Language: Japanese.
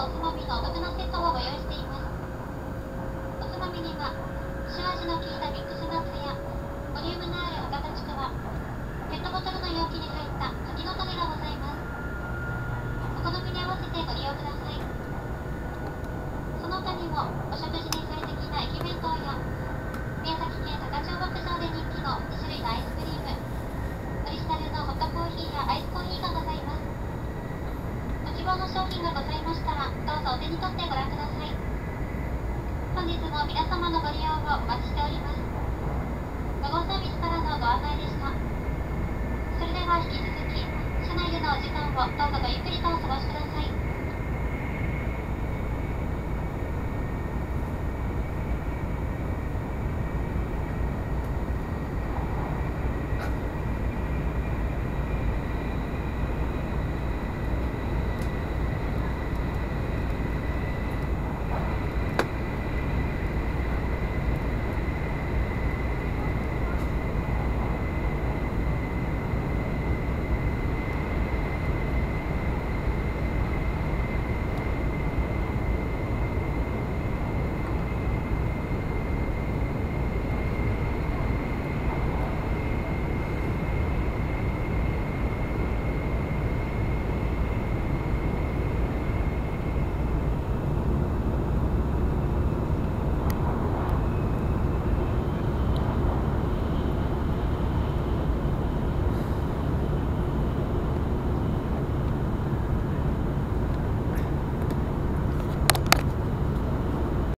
とおつまみのお得なセットをご用意していますおつまみには塩味の効いたミックスナッツやボリュームのあるおかかちくわペットボトルの容器に入った柿の種がございますお好みに合わせてご利用くださいその他にもおし望の商品がございましたらどうぞお手に取ってご覧ください。本日も皆様のご利用をお待ちしております。ロゴサービスからのご案内でした。それでは引き続き車内でのお時間をどうぞごゆっくりとお過ごしください。